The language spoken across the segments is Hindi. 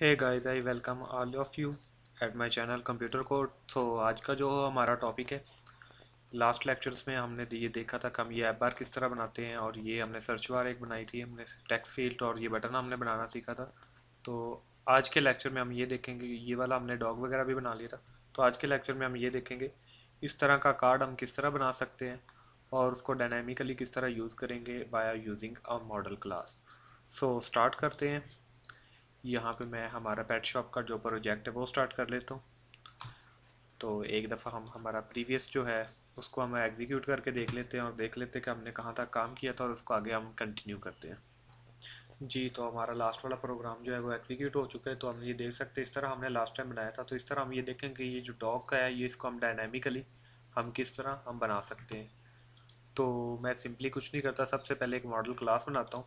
Hey guys I welcome all of you at my channel computer code तो आज का जो हमारा टॉपिक है लास्ट लेक्चर्स में हमने ये देखा था कि हम ये ऐप बार किस तरह बनाते हैं और ये हमने सर्च बार एक बनाई थी, हमने टेक्स्ट फ़ील्ड और ये बटन हमने बनाना सीखा था। तो आज के लेक्चर में हम ये देखेंगे, ये वाला हमने डॉग वगैरह भी बना लिया था। तो आज के लेक्चर में हम ये देखेंगे, इस तरह का कार्ड हम किस तरह बना सकते हैं और उसको डायनेमिकली किस तरह यूज़ करेंगे बाया using a model class so start करते हैं। यहाँ पे मैं हमारा पेट शॉप का जो प्रोजेक्ट है, वो स्टार्ट कर लेता हूँ। तो एक दफ़ा हम, हमारा प्रीवियस जो है, उसको हम एग्जीक्यूट करके देख लेते हैं और देख लेते हैं कि हमने कहाँ तक काम किया था और उसको आगे हम कंटिन्यू करते हैं। जी तो हमारा लास्ट वाला प्रोग्राम जो है, वो एग्जीक्यूट हो चुका है। तो हम ये देख सकते हैं, इस तरह हमने लास्ट टाइम बनाया था। तो इस तरह हम ये देखें कि ये जो डॉग का है, ये इसको हम डायनेमिकली हम किस तरह हम बना सकते हैं। तो मैं सिंपली कुछ नहीं करता। सबसे पहले एक मॉडल क्लास बनाता हूँ।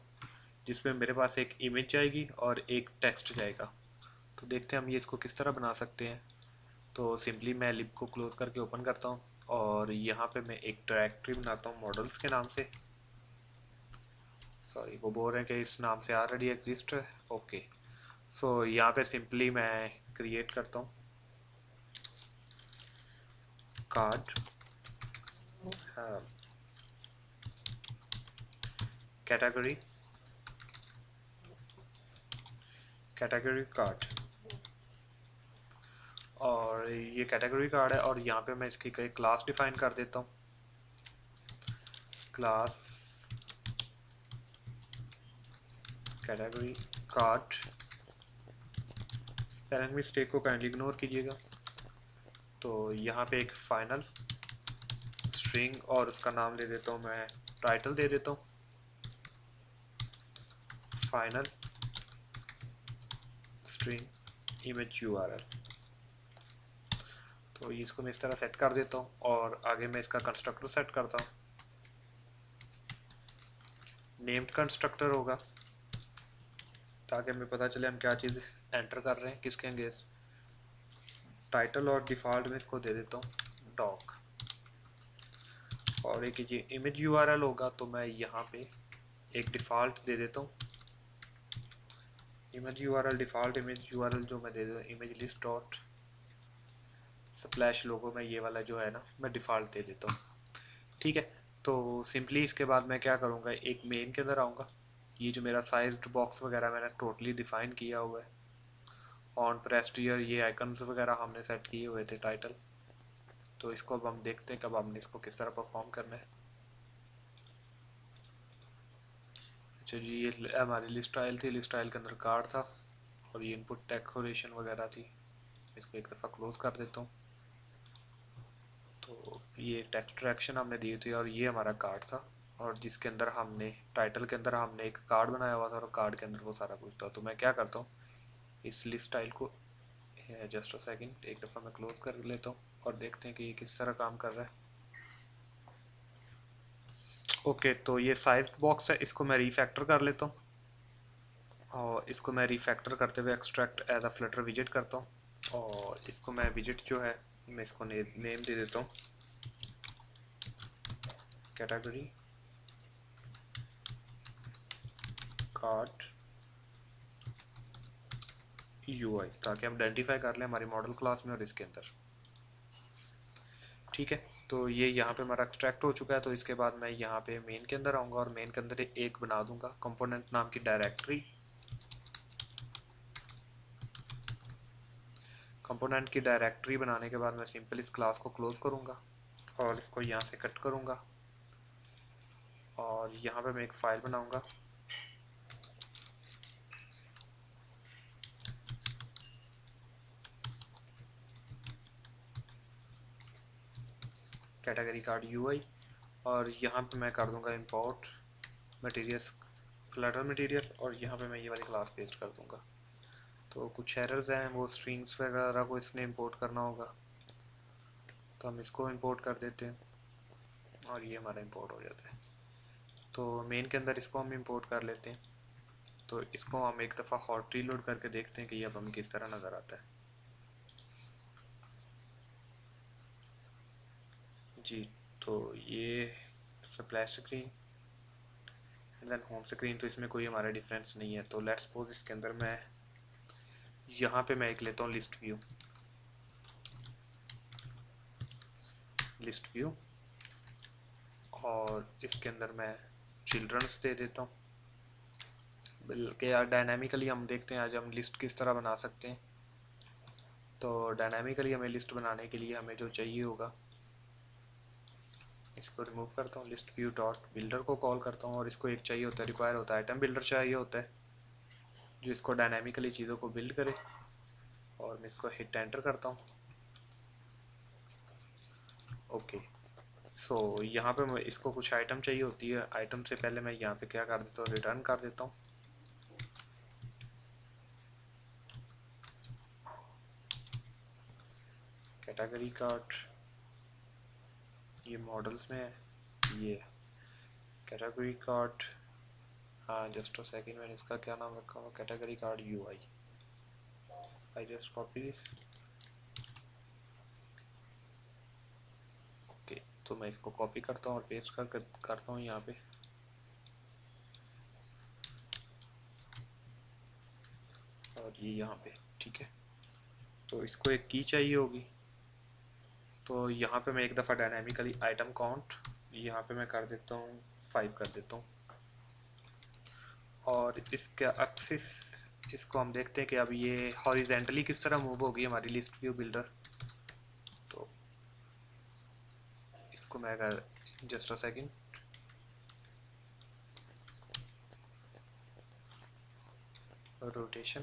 जिसमें मेरे पास एक इमेज जाएगी और एक टेक्स्ट जाएगा। तो देखते हैं हम ये इसको किस तरह बना सकते हैं। तो सिंपली मैं लिप को क्लोज करके ओपन करता हूँ और यहाँ पे मैं एक डायरेक्टरी बनाता हूँ मॉडल्स के नाम से। सॉरी वो बोल रहे हैं कि इस नाम से ऑलरेडी एग्जिस्ट है। ओके सो यहाँ पे सिंपली मैं क्रिएट करता हूँ। कार्ड कैटेगरी कैटेगरी कार्ड और ये कैटेगरी कार्ड है और यहाँ पे मैं इसकी कई क्लास डिफाइन कर देता हूँ। Class category card spelling mistake को काइंडली इग्नोर कीजिएगा। तो यहाँ पे एक फाइनल स्ट्रिंग और उसका नाम ले देता हूँ मैं टाइटल दे देता हूँ। फाइनल स्ट्रिंग इमेज यू तो इसको मैं इस तरह सेट कर देता हूँ और आगे मैं इसका कंस्ट्रक्टर सेट करता हूँ। नेम्ड कंस्ट्रक्टर होगा, ताकि हमें पता चले हम क्या चीज़ एंटर कर रहे हैं, किसके अंगेज। टाइटल और डिफ़ॉल्ट में इसको दे देता हूँ डॉक और एक ये इमेज यू होगा तो मैं यहाँ पे एक डिफ़ॉल्ट दे देता हूँ। Image U R L default image U R L जो मैं दे दूँ image list dot splash logo में ये वाला जो है ना, मैं डिफ़ॉल्ट दे देता हूँ। ठीक है? तो सिंपली इसके बाद मैं क्या करूँगा, एक मेन के अंदर आऊँगा। ये जो मेरा साइज़ बॉक्स वगैरह मैंने टोटली डिफ़ाइन किया हुआ है। ऑन प्रेस्ट ईयर ये आइकन्स वगैरह हमने सेट किए हुए थे टाइटल तो इसको अब हम देखते हैं, कब हमने इसको किस तरह परफॉर्म करना है। अच्छा जी, ये हमारी लिस्ट आयल थी लिस्ट आयल के अंदर कार्ड था और ये इनपुट डेकोरेशन वगैरह थी। इसको एक दफ़ा क्लोज कर देता हूँ। तो ये टेक्स्ट ट्रैक्शन हमने दी थी और ये हमारा कार्ड था और जिसके अंदर हमने टाइटल के अंदर हमने एक कार्ड बनाया हुआ था और कार्ड के अंदर वो सारा कुछ था। तो मैं क्या करता हूँ, इस लिस्ट टाइल को जस्ट अ सेकंड एक दफ़ा मैं क्लोज कर लेता हूँ और देखते हैं कि ये किस तरह काम कर रहा है। ओके तो ये साइज़ बॉक्स है इसको मैं रीफैक्टर कर लेता हूँ। और इसको मैं रीफैक्टर करते हुए एक्सट्रैक्ट एज अ फ्लटर विज़िट करता हूँ। और इसको मैं विज़िट जो है मैं इसको ने, नेम दे देता हूँ। कैटेगरी कार्ड यूआई ताकि हम आइडेंटिफाई कर लें हमारी मॉडल क्लास में और इसके अंदर। ठीक है? तो ये यहाँ पे हमारा एक्सट्रैक्ट हो चुका है तो इसके बाद मैं यहाँ पे मेन के अंदर आऊँगा और मेन के अंदर एक बना दूँगा कंपोनेंट नाम की डायरेक्टरी कंपोनेंट की डायरेक्टरी बनाने के बाद मैं सिंपल इस क्लास को क्लोज करूँगा और इसको यहाँ से कट करूँगा। और यहाँ पे मैं एक फ़ाइल बनाऊँगा। कैटेगरी कार्ड यूआई और यहाँ पे मैं कर दूँगा इम्पोर्ट मटेरियल्स फ्लटर मटेरियल और यहाँ पे मैं ये वाली क्लास पेस्ट कर दूँगा। तो कुछ एरर्स हैं, वो स्ट्रिंग्स वगैरह को इसने इंपोर्ट करना होगा। तो हम इसको इंपोर्ट कर देते हैं और ये हमारा इंपोर्ट हो जाता है। तो मेन के अंदर इसको हम इंपोर्ट कर लेते हैं। तो इसको हम एक दफ़ा हॉट रीलोड करके देखते हैं कि ये अब हमें किस तरह नज़र आता है। जी तो ये splash screen and then home screen तो इसमें कोई हमारा डिफरेंस नहीं है। तो लेट्स सपोज़ इसके अंदर मैं यहाँ पे मैं एक लेता हूँ लिस्ट व्यू लिस्ट व्यू और इसके अंदर मैं चिल्ड्रंस दे देता हूँ। बल्कि यार डायनामिकली हम देखते हैं आज हम लिस्ट किस तरह बना सकते हैं। तो डायनामिकली हमें लिस्ट बनाने के लिए हमें जो चाहिए होगा इसको रिमूव करता हूँ लिस्ट व्यू डॉट बिल्डर को कॉल करता हूँ और इसको एक चाहिए होता है रिक्वायर होता है आइटम बिल्डर चाहिए होता है जो इसको डायनामिकली चीज़ों को बिल्ड करे और मैं इसको हिट एंटर करता हूँ। ओके सो so, यहाँ पे मैं इसको कुछ आइटम चाहिए होती है आइटम से पहले मैं यहाँ पे क्या कर देता हूँ रिटर्न कर देता हूँ। कैटेगरी कार्ड ये मॉडल्स में है ये कैटेगरी कार्ड हाँ जस्ट अ सेकंड मैंने इसका क्या नाम रखा हुआ? Category card U I I just copy this okay तो मैं इसको कॉपी करता हूँ और पेस्ट कर करता हूँ यहाँ पे। और ये यहाँ पे, ठीक है? तो इसको एक की चाहिए होगी। तो यहाँ पे मैं एक दफ़ा डायनामिकली आइटम काउंट यहाँ पे मैं कर देता हूँ फाइव कर देता हूँ। और इसके एक्सिस इसको हम देखते हैं कि अब ये हॉरिजेंटली किस तरह मूव होगी हमारी लिस्ट व्यू बिल्डर तो इसको मैं अगर just a second rotation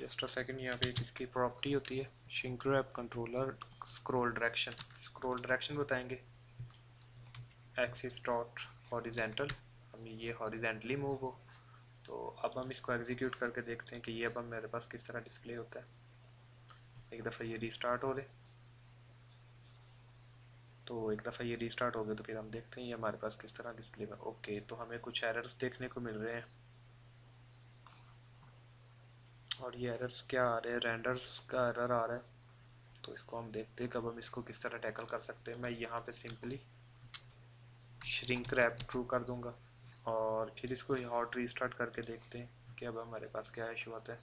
just a second यहाँ पे इसकी प्रॉपर्टी होती है। Shrink wrap controller scroll direction scroll direction बताएँगे। एक्सिस डॉट हॉरिजेंटल हम ये हॉरिजेंटली मूव हो। तो अब हम इसको एग्जीक्यूट करके देखते हैं कि ये अब हम मेरे पास किस तरह डिस्प्ले होता है। एक दफ़ा ये रीस्टार्ट हो रहे। तो एक दफ़ा ये रीस्टार्ट हो गए तो फिर हम देखते हैं ये हमारे पास किस तरह डिस्प्ले में ओके तो हमें कुछ एरर्स देखने को मिल रहे हैं। और ये एरर्स क्या आ रहे हैं? रेंडर्स का एरर आ रहा है। तो इसको हम देखते हैं कब हम इसको किस तरह टैकल कर सकते हैं। मैं यहाँ पे सिंपली श्रिंक रैप ट्रू कर दूँगा और फिर इसको हॉट रीस्टार्ट करके देखते हैं कि अब हमारे पास क्या इशू आता है।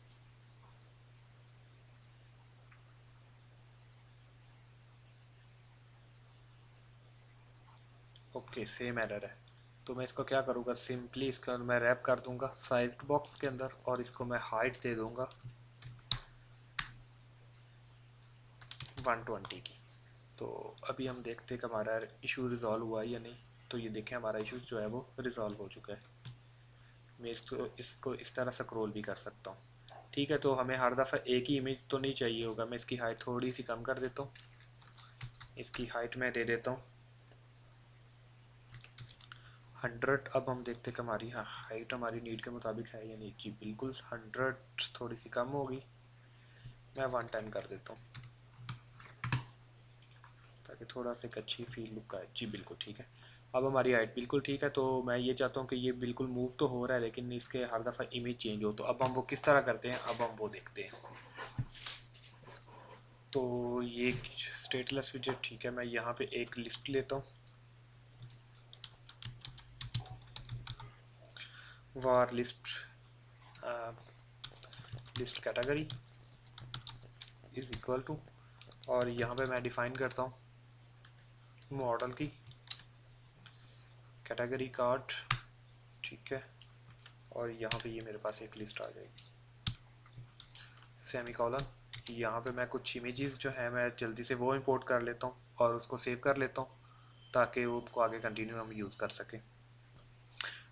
ओके सेम एरर है। तो मैं इसको क्या करूँगा? सिंपली इसका मैं रैप कर दूँगा साइज़ बॉक्स के अंदर और इसको मैं हाइट दे दूँगा 120 की। तो अभी हम देखते हैं कि हमारा इशू रिजॉल्व हुआ है या नहीं। तो ये देखें हमारा इशू जो है वो रिजॉल्व हो चुका है। मैं इसको इसको इस तरह से क्रोल भी कर सकता हूँ। ठीक है तो हमें हर दफ़ा एक ही इमेज तो नहीं चाहिए होगा। मैं इसकी हाइट थोड़ी सी कम कर देता हूँ। इसकी हाइट मैं दे देता हूँ। हंड्रेड अब हम देखते कि हमारी हाँ हाइट हमारी नीड के मुताबिक है या नहीं। जी, बिल्कुल, हंड्रेड थोड़ी सी कम होगी। मैं वन टेन कर देता हूँ। ताकि थोड़ा सा एक अच्छी फील लुक आए। जी, बिल्कुल, ठीक है। अब हमारी हाइट बिल्कुल ठीक है तो मैं ये चाहता हूँ कि ये बिल्कुल मूव तो हो रहा है, लेकिन इसके हर दफ़ा इमेज चेंज हो। तो अब हम वो किस तरह करते हैं, अब हम वो देखते हैं। तो ये स्टेटलेस विजेट ठीक है, मैं यहाँ पे एक लिस्ट लेता हूँ। Var list uh, list category is equal to और यहाँ पे मैं डिफाइन करता हूँ मॉडल की कैटेगरी कार्ड ठीक है? और यहाँ पे ये मेरे पास एक लिस्ट आ जाएगी। सेमी कॉलन यहाँ पे मैं कुछ इमेजेस जो है मैं जल्दी से वो इंपोर्ट कर लेता हूँ और उसको सेव कर लेता हूँ ताकि उनको आगे कंटिन्यू हम यूज़ कर सकें।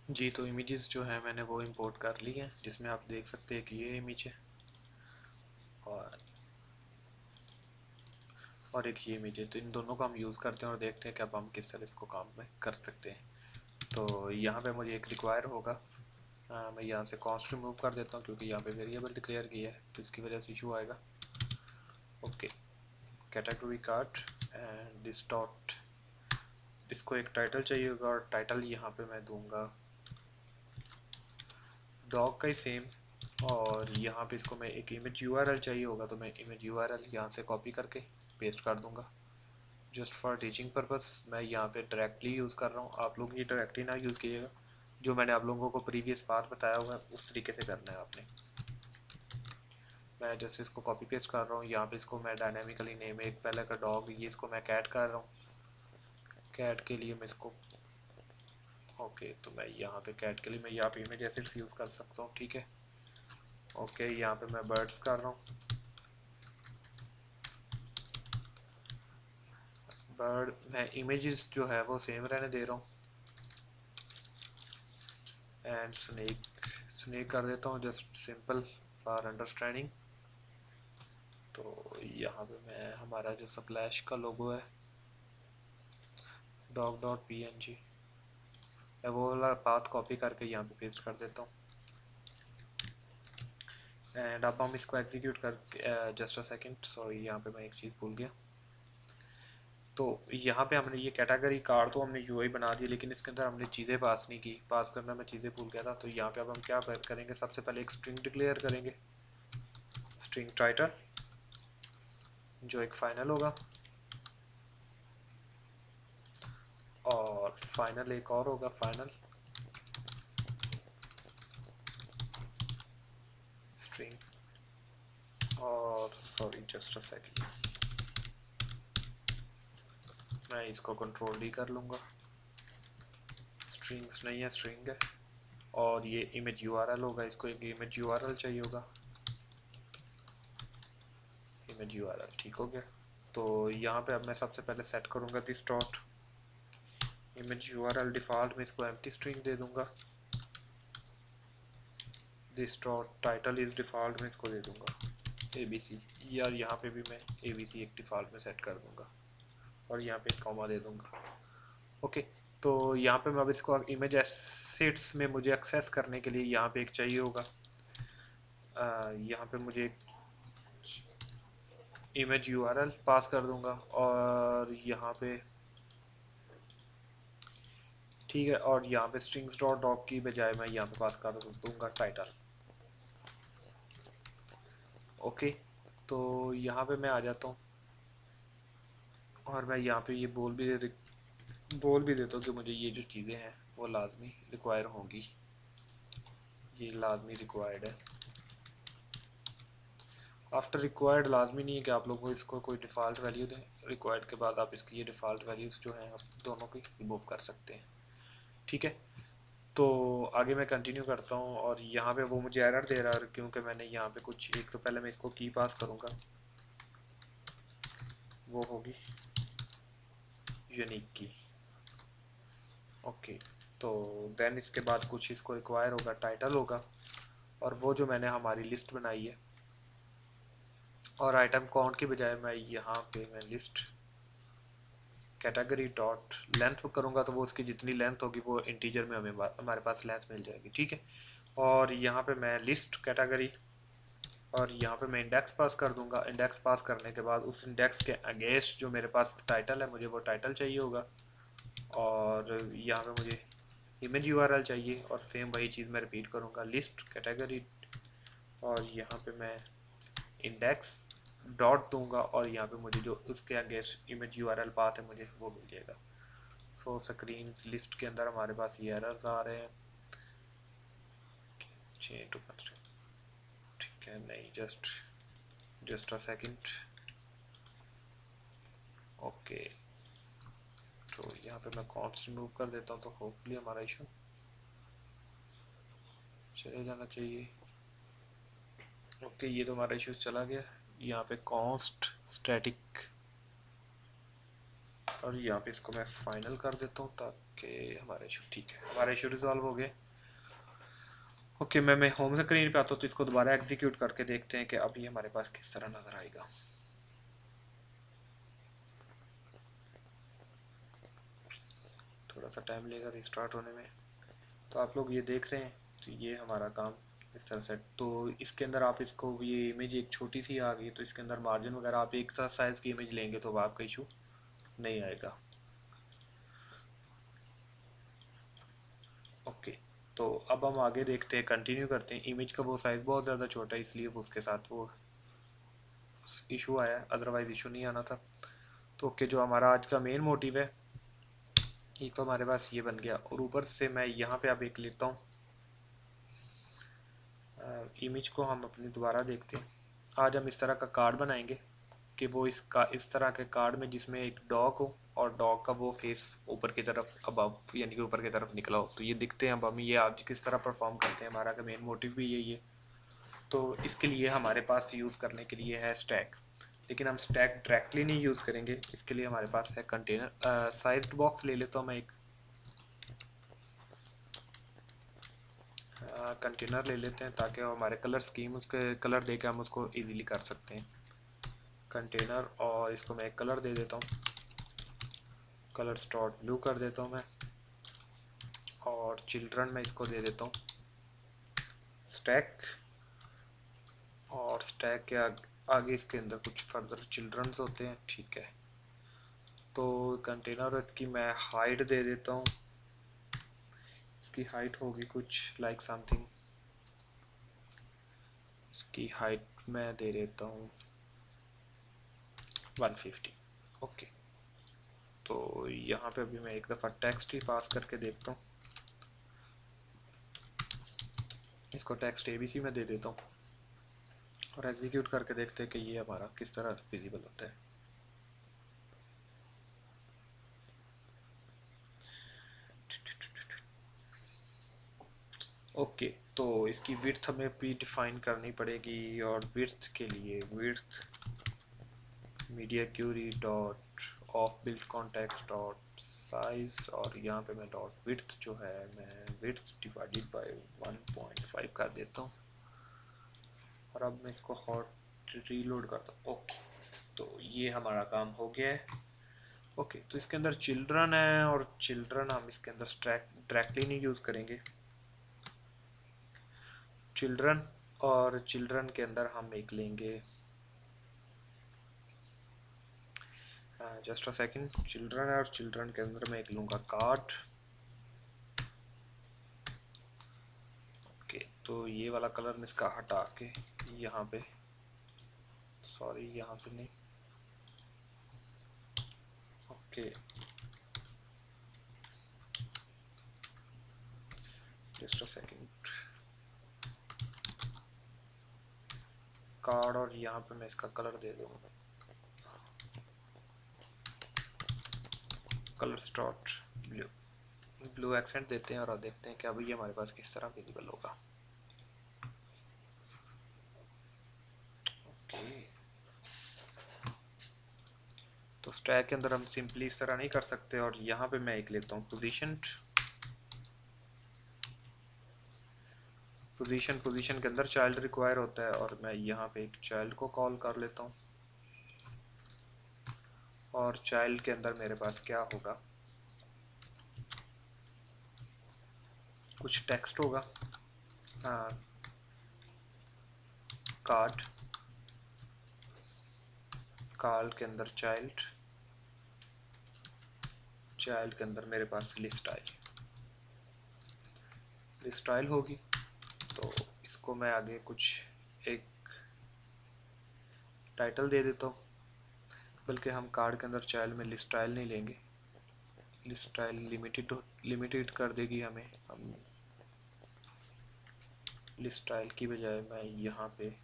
जी तो इमेजेस जो है मैंने वो इंपोर्ट कर ली है जिसमें आप देख सकते हैं कि ये इमेज है। और और एक ये इमेज है। तो इन दोनों को हम यूज़ करते हैं और देखते हैं कि अब हम किस तरह इसको काम में कर सकते हैं। तो यहाँ पे मुझे एक रिक्वायर होगा। आ, मैं यहाँ से कॉस्ट रिमूव कर देता हूँ क्योंकि यहाँ पे वेरिएबल डिक्लेयर किया है तो इसकी वजह से इशू आएगा। Okay category card and this dot इसको एक टाइटल चाहिए होगा और टाइटल यहाँ पे मैं दूँगा। डॉग का ही सेम और यहाँ पे इसको मैं एक इमेज यूआरएल चाहिए होगा तो मैं इमेज यू आर यहाँ से कॉपी करके पेस्ट कर दूँगा। जस्ट फॉर टीचिंग पर्पस मैं यहाँ पे डायरेक्टली यूज़ कर रहा हूँ। आप लोग ये डायरेक्टली ना यूज़ कीजिएगा। जो मैंने आप लोगों को प्रीवियस बार बताया हुआ है, उस तरीके से करना है आपने। मैं जस्ट इसको कॉपी पेस्ट कर रहा हूँ। यहाँ पे इसको मैं डायनेमिकली नेम एक, पहले का डॉग ये इसको मैं कैट कर रहा हूँ। कैट के लिए मैं इसको ओके तो मैं यहाँ पे कैट के लिए, मैं यहाँ पे इमेज एसिड्स यूज़ कर सकता हूँ, ठीक है? ओके यहाँ पे मैं बर्ड्स कर रहा हूँ। बर्ड मैं इमेजेस जो है वो सेम रहने दे रहा हूँ। एंड स्नेक स्नेक कर देता हूँ जस्ट सिंपल फॉर अंडरस्टैंडिंग तो यहाँ पे मैं, हमारा जो सप्लैश का लोगो है dog dot P N G मैं वो वाला पाथ कॉपी करके यहाँ पे पेस्ट कर देता हूँ। एंड अब हम इसको एग्जीक्यूट कर जस्ट अ सेकंड सॉरी यहाँ पे मैं एक चीज़ भूल गया। तो यहाँ पे हमने ये कैटेगरी कार्ड तो हमने यू बना दी, लेकिन इसके अंदर हमने चीज़ें पास नहीं की। पास करना मैं चीज़ें भूल गया था तो यहाँ पे अब हम क्या करेंगे? सबसे पहले एक स्ट्रिंग डिक्लेयर करेंगे। स्ट्रिंग टाइटल जो एक फाइनल होगा। और फाइनल एक और होगा फाइनल स्ट्रिंग और सॉरी जस्ट अ सेकंड मैं इसको कंट्रोल डी कर लूँगा. स्ट्रिंग्स नहीं है स्ट्रिंग है. और ये इमेज यूआरएल होगा, इसको एक इमेज यूआरएल चाहिए होगा. इमेज यूआरएल ठीक हो गया. तो यहाँ पे अब मैं सबसे पहले सेट करूँगा this dot image URL default में इसको एम्प्टी स्ट्रिंग दे दूँगा। दिस टाइटल इज़ डिफ़ॉल्ट में इसको दे दूँगा। ए बी सी यार यहाँ पे भी मैं ए बी सी एक डिफ़ॉल्ट में सेट कर दूँगा। और यहाँ पे कॉमा दे दूँगा। ओके तो यहाँ पे मैं अब इसको इमेज एसेट्स में मुझे एक्सेस करने के लिए यहाँ पे एक चाहिए होगा। यहाँ पे मुझे इमेज यूआरएल पास कर दूँगा और यहाँ पे ठीक है, और यहाँ पे स्ट्रिंग्स डॉट डॉग की बजाय मैं यहाँ पे पास कर दूँगा टाइटल ओके तो यहाँ पे मैं आ जाता हूँ। और मैं यहाँ पे ये बोल भी दे, बोल भी देता हूँ कि मुझे ये जो चीज़ें हैं, वो लाजमी रिक्वायर होंगी। ये लाजमी रिक्वायर्ड है। आफ्टर रिक्वायर्ड लाजमी नहीं है कि आप लोग को इसको कोई डिफ़ॉल्ट वैल्यू दें रिक्वायर्ड के बाद आप इसकी ये डिफ़ॉल्ट वैल्यूज़ जो हैं, आप दोनों की रिमूव कर सकते हैं। ठीक है? तो आगे मैं कंटिन्यू करता हूँ और यहाँ पे वो मुझे एरर दे रहा है क्योंकि मैंने यहाँ पे कुछ, एक तो पहले मैं इसको की पास करूँगा। वो होगी यूनिक की ओके तो देन इसके बाद कुछ इसको रिक्वायर होगा टाइटल होगा और वो जो मैंने हमारी लिस्ट बनाई है। और आइटम काउंट की बजाय मैं यहाँ पे मैं लिस्ट कैटेगरी डॉट लेंथ करूँगा तो वो उसकी जितनी लेंथ होगी, वो इंटीजर में हमें हमारे पास लेंथ मिल जाएगी, ठीक है? और यहाँ पे मैं लिस्ट कैटेगरी और यहाँ पे मैं इंडेक्स पास कर दूँगा। इंडेक्स पास करने के बाद उस इंडेक्स के अगेंस्ट जो मेरे पास टाइटल है, मुझे वो टाइटल चाहिए होगा। और यहाँ पे मुझे इमेज यूआरएल चाहिए और सेम वही चीज़ मैं रिपीट करूँगा। लिस्ट कैटेगरी और यहाँ पे मैं इंडेक्स डॉट दूँगा और यहाँ पे मुझे जो उसके आगे image U R L path है, मुझे वो मिल जाएगा सो स्क्रीन लिस्ट के अंदर हमारे पास ये एरर्स आ रहे हैं। ठीक है, नहीं just just a second okay तो यहाँ पे मैं कॉन्स रिमूव कर देता हूँ तो होपफुली हमारा इशू चले जाना चाहिए। ओके ये तो हमारा इशू चला गया। यहाँ पे कॉन्स्ट स्टैटिक और यहाँ पे इसको मैं फाइनल कर देता हूँ ताकि हमारा इशू ठीक है। हमारा इशू रिजॉल्व हो गया ओके मैं मैं होम स्क्रीन पे आता हूँ तो इसको दोबारा एग्जीक्यूट करके देखते हैं कि अब ये हमारे पास किस तरह नज़र आएगा। थोड़ा सा टाइम लेगा रिस्टार्ट होने में। तो आप लोग ये देख रहे हैं तो ये हमारा काम इस तरह से। तो इसके अंदर आप इसको, ये इमेज एक छोटी सी आ गई तो इसके अंदर मार्जिन वगैरह आप एक साथ साइज़ की इमेज लेंगे तो आपका इशू नहीं आएगा। ओके तो अब हम आगे देखते हैं कंटिन्यू करते हैं। इमेज का वो साइज़ बहुत ज़्यादा छोटा है, इसलिए उसके साथ वो इशू आया अदरवाइज़ इशू नहीं आना था। तो ओके जो हमारा आज का मेन मोटिव है एक तो हमारे पास ये बन गया। और ऊपर से मैं यहाँ पे अब एक लेता हूँ। इमेज को हम अपनी दोबारा देखते हैं। आज हम इस तरह का कार्ड बनाएँगे कि वो इस का, इस तरह के कार्ड में जिसमें एक डॉग हो और डॉग का वो फेस ऊपर की तरफ़ अब यानी कि ऊपर की तरफ़ निकला हो। तो ये दिखते हैं अब हम, ये आज किस तरह परफॉर्म करते हैं, हमारा का मेन मोटिव भी यही है। तो इसके लिए हमारे पास यूज़ करने के लिए है स्टैक लेकिन हम स्टैक डायरेक्टली नहीं यूज़ करेंगे, इसके लिए हमारे पास है कंटेनर साइज़ बॉक्स ले लेता हूँ मैं एक। कंटेनर ले लेते हैं ताकि हमारे कलर स्कीम उसके कलर दे हम उसको इजीली कर सकते हैं। कंटेनर और इसको मैं कलर दे देता हूँ। कलर स्टॉट ब्लू कर देता हूँ मैं। और चिल्ड्रन में इसको दे देता हूँ। स्टैक और स्टैक के आग, आगे इसके अंदर कुछ फर्दर चिल्ड्रंस होते हैं ठीक है। तो कंटेनर इसकी मैं हाइट दे देता हूँ। इसकी हाइट होगी कुछ लाइक like समथिंग इसकी हाइट मैं दे देता हूँ 150 ओके तो यहाँ पे अभी मैं एक दफ़ा टेक्स्ट ही पास करके देखता हूँ। इसको टेक्स्ट एबीसी में दे देता हूँ। और एग्जीक्यूट करके देखते हैं कि ये हमारा किस तरह विजिबल होता है। ओके तो इसकी विर्थ हमें प्री डिफाइन करनी पड़ेगी और विर्थ के लिए width media query dot of build context dot size और यहाँ पे मैं डॉट विर्थ जो है, मैं विर्थ डिवाइडेड बाय 1.5 कर देता हूँ। और अब मैं इसको हॉट रीलोड करता हूँ। ओके तो ये हमारा काम हो गया है। ओके तो इसके अंदर चिल्ड्रन है और चिल्ड्रन हम इसके अंदर डायरेक्टली नहीं यूज़ करेंगे। चिल्ड्रन और चिल्ड्रन के अंदर हम एक लेंगे। जस्ट अ सेकंड चिल्ड्रन और चिल्ड्रन के अंदर मैं एक लूँगा कार्ड ओके तो ये वाला कलर मैं इसका हटा के यहाँ पे सॉरी यहाँ से नहीं। Okay just a second card और यहाँ पे मैं इसका कलर दे दूँगा। कलर स्टॉट ब्लू ब्लू एक्सेंट देते हैं और देखते हैं कि अभी हमारे पास किस तरह विजिबल होगा। तो स्टैक के अंदर हम सिंपली इस तरह नहीं कर सकते और यहाँ पे मैं एक लेता हूँ पोजीशन पोजीशन पोजीशन के अंदर चाइल्ड रिक्वायर होता है और मैं यहाँ पे एक चाइल्ड को कॉल कर लेता हूँ। और चाइल्ड के अंदर मेरे पास क्या होगा? कुछ टेक्स्ट होगा। कार्ड कार्ड के अंदर चाइल्ड चाइल्ड के अंदर मेरे पास लिस्ट आई लिस्ट आइल होगी। तो इसको मैं आगे कुछ एक टाइटल दे देता हूँ। बल्कि हम कार्ड के अंदर चाइल्ड में लिस्ट आइल नहीं लेंगे। लिस्ट आइल लिमिटेड लिमिटेड कर देगी हमें। हम लिस्ट आइल की बजाय मैं यहाँ पे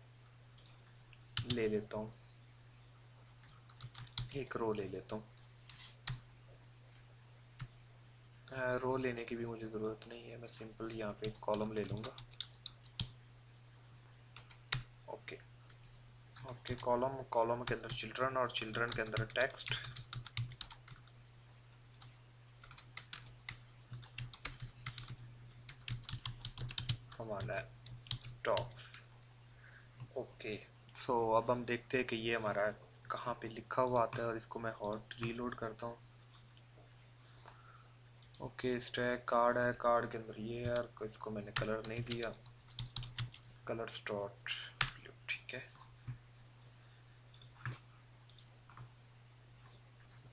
ले लेता हूँ। एक रो ले लेता हूँ। रो लेने की भी मुझे ज़रूरत नहीं है। मैं सिंपल यहाँ पे कॉलम ले लूँगा ओके ओके कॉलम कॉलम के अंदर चिल्ड्रन और चिल्ड्रन के अंदर टेक्स्ट हमारा डॉग्स ओके सो अब हम देखते हैं कि ये हमारा कहाँ पे लिखा हुआ आता है और इसको मैं हॉट रीलोड करता हूँ. ओके स्टैक कार्ड है कार्ड के अंदर ये यार इसको मैंने कलर नहीं दिया. कलर स्टॉट ठीक है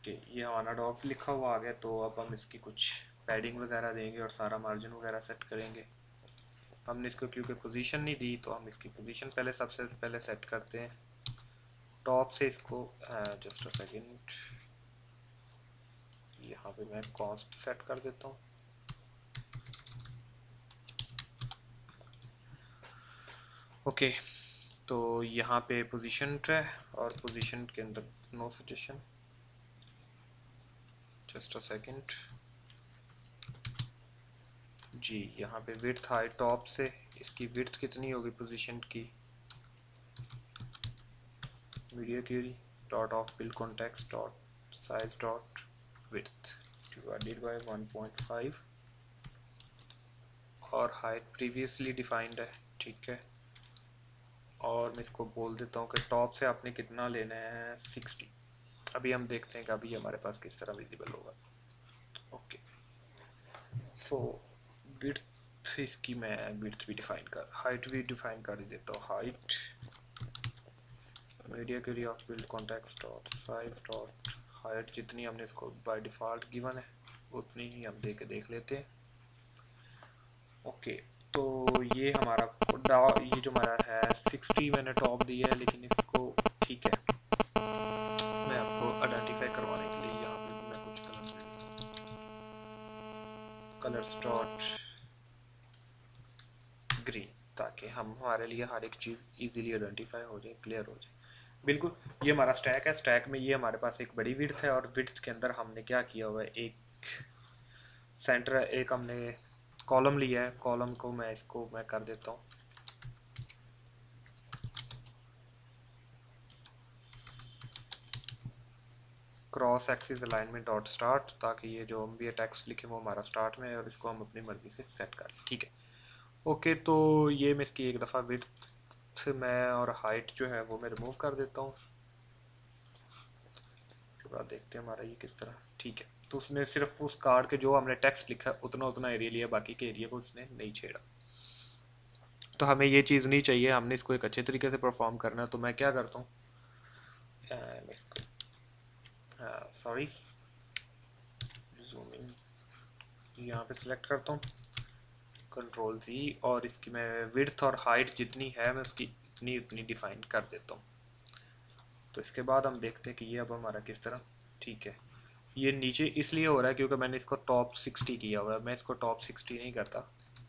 ओके ये हमारा डॉग्स लिखा हुआ आ गया तो अब हम इसकी कुछ पैडिंग वगैरह देंगे और सारा मार्जिन वगैरह सेट करेंगे। हमने इसको, क्योंकि पोजीशन नहीं दी तो हम इसकी पोजीशन पहले, सबसे पहले सेट करते हैं। टॉप से इसको जस्ट अ सेकंड यहाँ पे मैं कॉस्ट सेट कर देता हूँ। ओके तो यहाँ पे पोजीशन है और पोजीशन के अंदर no suggestion just a second जी, यहाँ पे विड्थ हाई टॉप से इसकी विड्थ कितनी होगी पोजीशन की? Media query dot of build context dot size dot width divided by 1.5 और हाइट प्रीवियसली डिफाइंड है, ठीक है? और मैं इसको बोल देता हूँ कि टॉप से आपने कितना लेना है? 60 अभी हम देखते हैं कि अभी हमारे पास किस तरह विजिबल होगा। ओके सो विड्थ इसकी मैं विड्थ भी डिफाइन कर हाइट भी डिफाइन कर देता हूँ। हाइट मीडिया के of build context dot size dot height जितनी हमने इसको बाय डिफ़ॉल्ट गिवन है, उतनी ही हम दे के देख लेते हैं। ओके तो ये हमारा ये जो हमारा है 60 मैंने टॉप दिया है, लेकिन इसको ठीक है मैं आपको आइडेंटिफाई करवाने के लिए यहाँ पे मैं कुछ कलर दे देता हूँ कलर्स डॉट ग्रीन ताकि हम हमारे लिए हर एक चीज़ इजीली आइडेंटिफाई हो जाए क्लियर हो जाए। बिल्कुल, ये हमारा स्टैक है। स्टैक में ये हमारे पास एक बड़ी विड्थ है और विड्थ के अंदर हमने क्या किया हुआ है? एक सेंटर एक हमने कॉलम लिया है। कॉलम को मैं इसको, मैं कर देता हूँ। Cross axis alignment dot start ताकि ये जो हम भी टेक्स्ट लिखे वो हमारा स्टार्ट में है और इसको हम अपनी मर्ज़ी से सेट कर लें, ठीक है? ओके तो ये मैं इसकी एक दफ़ा विड्थ मैं और हाइट जो है वो मैं रिमूव कर देता हूँ। उसके बाद देखते हैं हमारा ये किस तरह, ठीक है? तो उसने सिर्फ़ उस कार्ड के जो हमने टेक्स्ट लिखा है, उतना उतना एरिया लिया, बाकी के एरिया को उसने नहीं छेड़ा। तो हमें ये चीज़ नहीं चाहिए, हमने इसको एक अच्छे तरीके से परफॉर्म करना है तो मैं क्या करता हूँ? सॉरी जूमिंग यहाँ पे सिलेक्ट करता हूँ. कंट्रोल जी और इसकी मैं विड्थ और हाइट जितनी है, मैं उसकी इतनी उतनी डिफाइन कर देता हूँ. तो इसके बाद हम देखते हैं कि ये अब हमारा किस तरह? ठीक है. ये नीचे इसलिए हो रहा है क्योंकि मैंने इसको टॉप सिक्सटी किया हुआ है. मैं इसको टॉप सिक्सटी नहीं करता.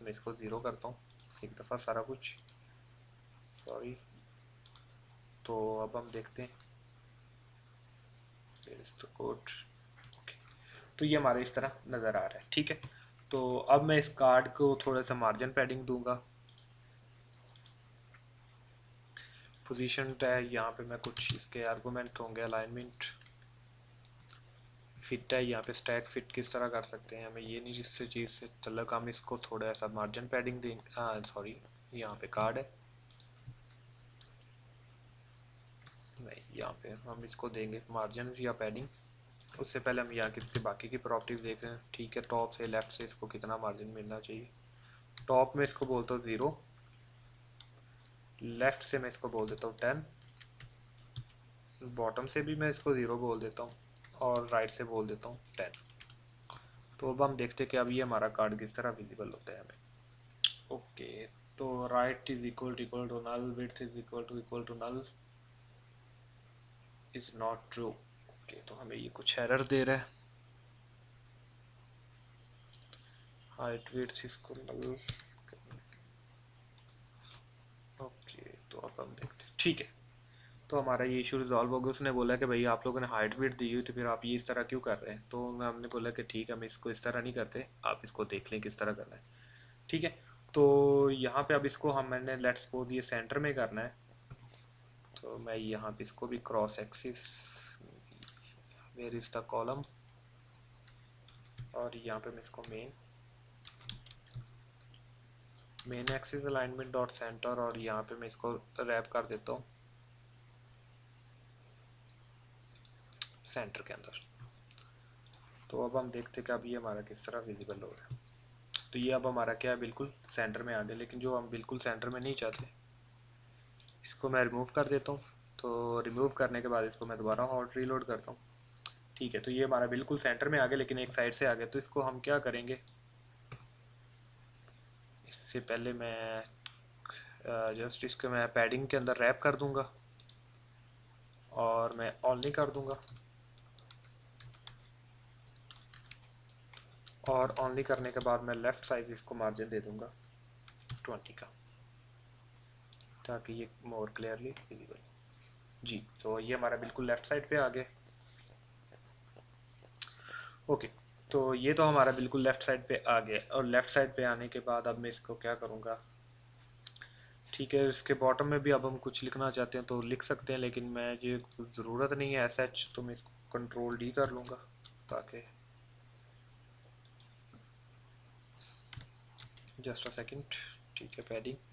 मैं इसको ज़ीरो करता हूँ. एक दफ़ा सारा कुछ. सॉरी तो अब हम देखते हैं. कोड ओके तो ये हमारे इस तरह नज़र आ रहा है, ठीक है? तो अब मैं इस कार्ड को थोड़ा सा मार्जिन पैडिंग दूँगा। पोजीशन है, यहाँ पे मैं कुछ इसके आर्गूमेंट होंगे अलाइनमेंट फिट है, यहाँ पे स्टैक फिट किस तरह कर सकते हैं? हमें ये नहीं जिससे चीज़ से तलक हम इसको थोड़ा सा मार्जिन पैडिंग हाँ सॉरी यहाँ पे कार्ड है। नहीं यहाँ पे हम इसको देंगे मार्जिन या पैडिंग उससे पहले हम यहाँ किसके बाकी की प्रॉपर्टीज़ देख रहे हैं। ठीक है टॉप से लेफ़्ट से इसको कितना मार्जिन मिलना चाहिए? टॉप में इसको बोलता हूँ ज़ीरो लेफ़्ट से मैं इसको बोल देता हूँ टेन बॉटम से भी मैं इसको ज़ीरो बोल देता हूँ और राइट से बोल देता हूँ टेन तो अब हम देखते हैं कि अब ये हमारा कार्ड किस तरह विजिबल होता है हमें। ओके तो right is equal to equal to null with is equal to equal to null is not true okay तो हमें ये कुछ एरर दे रहा है। हाइट वेट इसको ओके तो अब हम देखते हैं। ठीक है। तो हमारा ये इशू रिजॉल्व हो गया। उसने बोला कि भाई आप लोगों ने हाइट वेट दी हुई तो फिर आप ये इस तरह क्यों कर रहे हैं? तो हमने बोला कि ठीक है, हम इसको इस तरह नहीं करते। आप इसको देख लें किस तरह करना है। ठीक है? तो यहाँ पे अब इसको हम मैंने लेट्स सपोज़ ये सेंटर में करना है। तो मैं यहाँ पे इसको भी cross axis where is the column? और यहाँ पे मैं इसको main main axis alignment dot centre और यहाँ पे मैं इसको रैप कर देता हूँ। सेंटर के अंदर। तो अब हम देखते कि अब ये हमारा किस तरह विजिबल हो रहा है। तो ये अब हमारा क्या है? बिल्कुल सेंटर में आ गया, लेकिन जो हम बिल्कुल सेंटर में नहीं चाहते इसको मैं रिमूव कर देता हूँ। तो रिमूव करने के बाद इसको मैं दोबारा हॉट रीलोड करता हूँ। ठीक है तो ये हमारा बिल्कुल सेंटर में आ गया, लेकिन एक साइड से आ गया। तो इसको हम क्या करेंगे? इससे पहले मैं जस्ट इसको मैं पैडिंग के अंदर रैप कर दूँगा और मैं ऑल नहीं कर दूँगा। और ऑनली करने के बाद मैं लेफ़्ट साइज़ इसको मार्जिन दे दूँगा ट्वेंटी का। ताकि ये मोर क्लियरली विजिबल जी तो ये हमारा बिल्कुल लेफ़्ट साइड पे आ गया ओके तो ये तो हमारा बिल्कुल लेफ़्ट साइड पे आ गया और लेफ़्ट साइड पे आने के बाद अब मैं इसको क्या करूँगा? ठीक है, इसके बॉटम में भी अब हम कुछ लिखना चाहते हैं तो लिख सकते हैं, लेकिन मैं ये ज़रूरत नहीं है एस एच तो मैं इसको कंट्रोल डी कर लूँगा ताकि जस्ट अ सेकंड ठीक है पैडिंग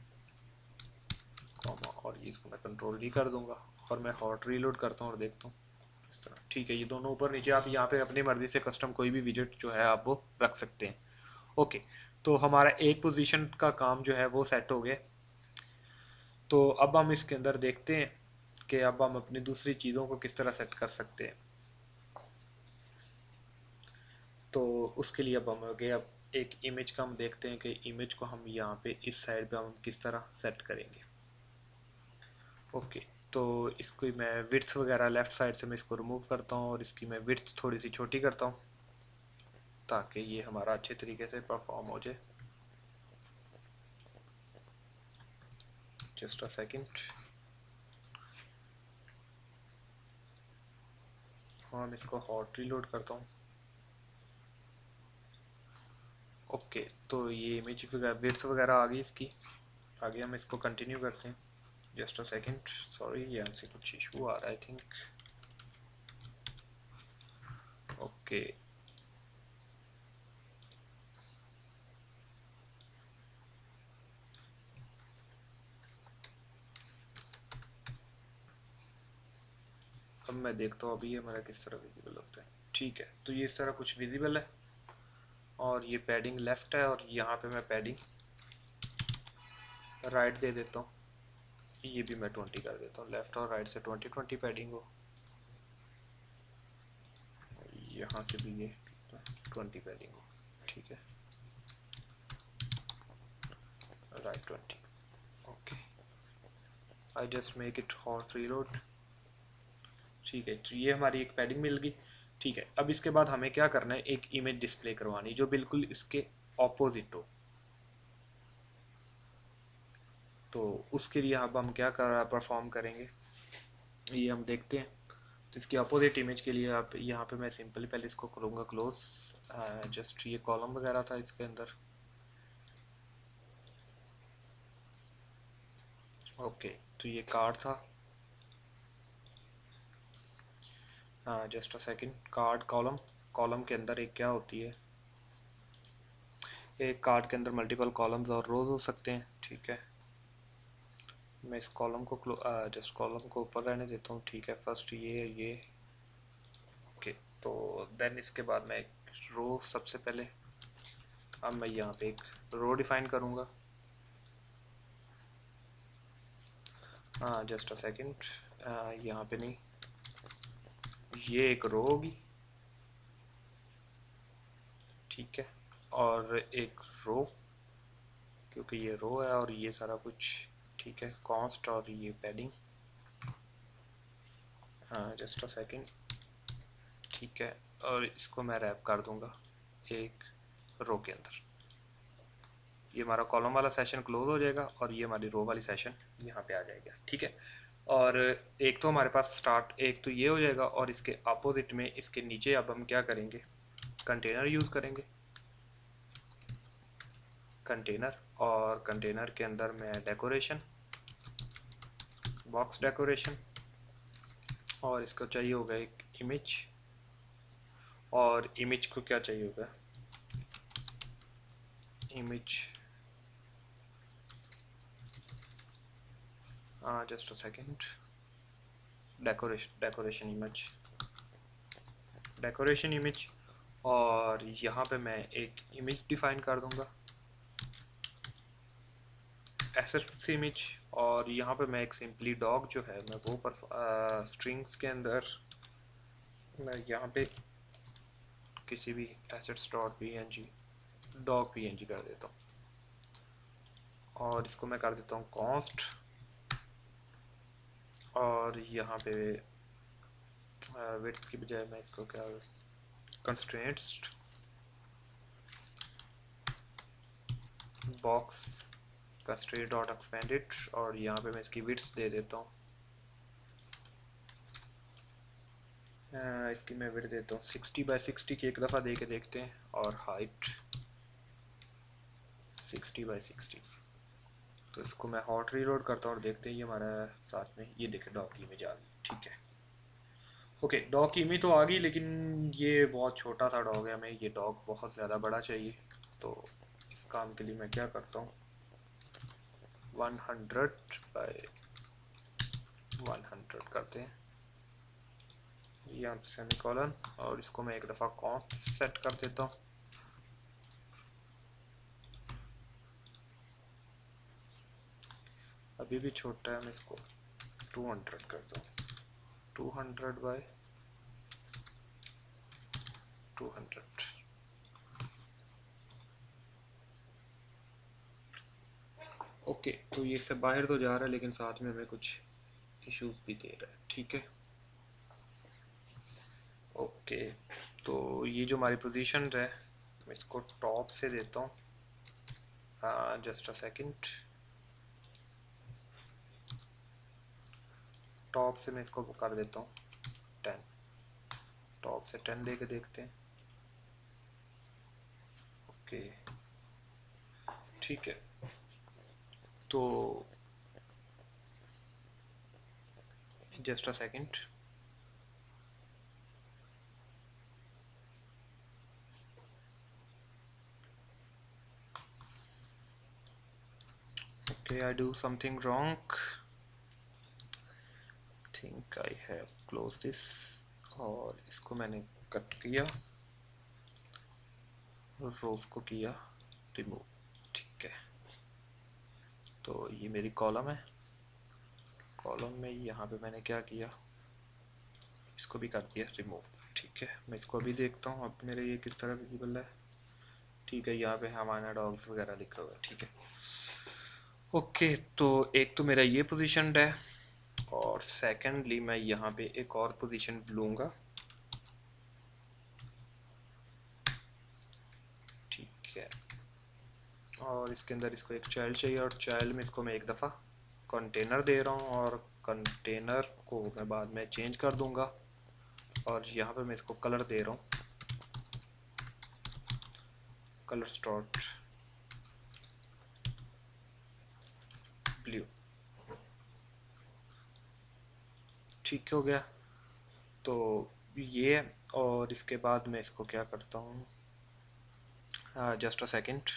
कॉमा और ये इसको मैं कंट्रोल डी कर दूँगा और मैं हॉट रीलोड करता हूँ और देखता हूँ। इस तरह। ठीक है, ये दोनों ऊपर नीचे, आप यहाँ पे अपनी मर्ज़ी से कस्टम कोई भी विज़िट जो है आप वो रख सकते हैं। ओके तो हमारा एक पोजीशन का काम जो है वो सेट हो गया। तो अब हम इसके अंदर देखते हैं कि अब हम अपनी दूसरी चीज़ों को किस तरह सेट कर सकते हैं। तो उसके लिए अब हम गए अब एक इमेज का हम देखते हैं कि इमेज को हम यहाँ पे इस साइड पे हम किस तरह सेट करेंगे। ओके तो इसको मैं विड्थ वगैरह लेफ़्ट साइड से मैं इसको रिमूव करता हूँ और इसकी मैं विड्थ थोड़ी सी छोटी करता हूँ, ताकि ये हमारा अच्छे तरीके से परफॉर्म हो जाए। जस्ट अ second हाँ मैं इसको हॉट रीलोड करता हूँ। ओके तो ये इमेज विड्थ वगैरह आ गई इसकी। आगे हम इसको कंटिन्यू करते हैं। सेकंड सॉरी यहाँ से कुछ इशू आ रहा है आई थिंक ओके अब मैं देखता हूँ अभी ये मेरा किस तरह विजिबल होता है। ठीक है तो ये इस तरह कुछ विजिबल है। और ये पैडिंग लेफ़्ट है और यहाँ पे मैं पैडिंग राइट दे देता हूँ। ये भी मैं ट्वेंटी कर देता हूँ। लेफ़्ट और राइट से ट्वेंटी ट्वेंटी पैडिंग हो। यहाँ से भी ये ट्वेंटी पैडिंग हो। ठीक है? Right twenty okay I just make it hot reload ठीक है तो ये हमारी एक पैडिंग मिल गई। ठीक है, अब इसके बाद हमें क्या करना है? एक इमेज डिस्प्ले करवानी, जो बिल्कुल इसके ऑपोजिट हो। तो उसके लिए अब हम क्या कर परफॉर्म करेंगे? ये हम देखते हैं। तो इसकी अपोजिट इमेज के लिए आप यहाँ पे मैं सिंपली पहले इसको करूँगा क्लोज जस्ट ये कॉलम वगैरह था इसके अंदर। ओके तो ये कार्ड था। Just a second card column column के अंदर एक क्या होती है? एक कार्ड के अंदर मल्टीपल कॉलम्स और रोज हो सकते हैं, ठीक है। मैं इस कॉलम को जस्ट कॉलम को ऊपर रहने देता हूँ, ठीक है? फ़र्स्ट ये है ये। ओके तो देन इसके बाद मैं एक रो सबसे पहले, अब मैं यहाँ पे एक रो डिफाइन करूँगा। हाँ जस्ट अ सेकंड यहाँ पे नहीं। ये एक रो होगी। ठीक है? और एक रो क्योंकि ये रो है और ये सारा कुछ ठीक है कॉस्ट और ये पैडिंग जस्ट अ सेकंड ठीक है, और इसको मैं रैप कर दूँगा, एक रो के अंदर। ये हमारा कॉलम वाला सेशन क्लोज हो जाएगा और ये हमारी रो वाली सेशन यहाँ पे आ जाएगा, ठीक है? और एक तो हमारे पास स्टार्ट एक तो ये हो जाएगा और इसके अपोजिट में, इसके नीचे अब हम क्या करेंगे? कंटेनर यूज़ करेंगे। कंटेनर और कंटेनर के अंदर मैं डेकोरेशन बॉक्स डेकोरेशन और इसको चाहिए होगा एक इमेज और इमेज को क्या चाहिए होगा? Image just a second. Decoration decoration image. Decoration image. और यहाँ पे मैं एक इमेज डिफाइन कर दूँगा. एसेट्स इमेज और यहाँ पे मैं एक सिंपली डॉग जो है, मैं वो पर स्ट्रिंग्स के अंदर मैं यहाँ पे किसी भी assets dot P N G dog P N G कर देता हूँ। और इसको मैं कर देता हूँ कॉस्ट और यहाँ पे विड्थ की बजाय मैं इसको क्या कंस्ट्रेंट्स बॉक्स का स्ट्रेट डॉट एक्सपेंडेड और यहाँ पे मैं इसकी विड्स दे देता हूँ। इसकी मैं विड देता हूँ। सिक्सटी बाई सिक्सटी की एक दफ़ा दे के देखते हैं और हाइट सिक्सटी बाई सिक्सटी तो इसको मैं हॉट रीलोड करता हूँ और देखते हैं ये हमारा साथ में, ये देखें डॉग इमेज आ गई, ठीक है। ओके डॉग इमेज तो आ गई, लेकिन ये बहुत छोटा सा डॉग है, हमें ये डॉग बहुत ज़्यादा बड़ा चाहिए। तो इस काम के लिए मैं क्या करता हूँ? One hundred by one hundred करते हैं। यहाँ पे सेमी कॉलन और इसको मैं एक दफ़ा कॉन्ट सेट कर देता हूँ। अभी भी छोटा है, मैं इसको 200 कर दूँ 200 बाय 200 ओके तो ये सब बाहर तो जा रहा है, लेकिन साथ में हमें कुछ इश्यूज़ भी दे रहा है, ठीक है? ओके तो ये जो हमारी पोजीशन है, मैं इसको टॉप से देता हूँ। जस्ट अ सेकंड टॉप से मैं इसको कर देता हूँ टेन टॉप से टेन दे के देखते हैं। ओके ठीक है। तो just a second okay I do something wrong think I have closed this और इसको मैंने कट किया रोज को किया रिमूव है तो ये मेरी कॉलम है। कॉलम में यहाँ पे मैंने क्या किया? इसको भी कर दिया रिमूव ठीक है, मैं इसको अभी देखता हूँ, अब मेरे ये किस तरह विजिबल है। ठीक है, यहाँ पे हमारा डॉग्स वगैरह लिखा हुआ है, ठीक है। ओके तो एक तो मेरा ये पोजीशन है, और सेकेंडली मैं यहाँ पे एक और पोजीशन लूँगा ठीक है और इसके अंदर इसको एक चाइल्ड चाहिए और चाइल्ड में इसको मैं एक दफ़ा कंटेनर दे रहा हूँ और कंटेनर को मैं बाद में चेंज कर दूँगा। और यहाँ पे मैं इसको कलर दे रहा हूँ। कलर स्टॉट ब्लू ठीक हो गया। तो ये और इसके बाद मैं इसको क्या करता हूँ? Just a second